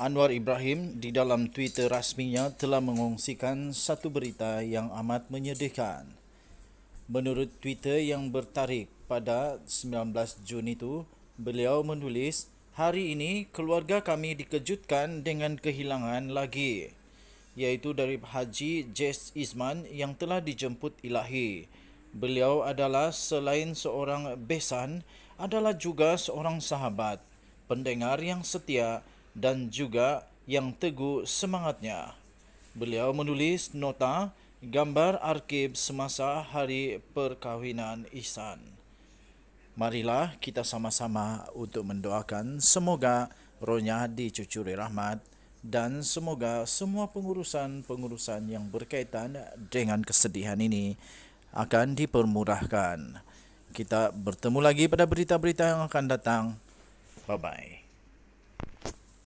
Anwar Ibrahim di dalam Twitter rasminya telah mengongsikan satu berita yang amat menyedihkan. Menurut Twitter yang bertarikh pada 19 Jun itu, beliau menulis, Hari ini keluarga kami dikejutkan dengan kehilangan lagi, iaitu dari Haji Jess Isman yang telah dijemput ilahi. Beliau adalah selain seorang besan, adalah juga seorang sahabat, pendengar yang setia dan juga yang teguh semangatnya. Beliau menulis nota gambar arkib semasa hari perkahwinan Ihsan. Marilah kita sama-sama untuk mendoakan semoga rohnya dicucuri rahmat dan semoga semua pengurusan-pengurusan yang berkaitan dengan kesedihan ini akan dipermurahkan. Kita bertemu lagi pada berita-berita yang akan datang. Bye-bye.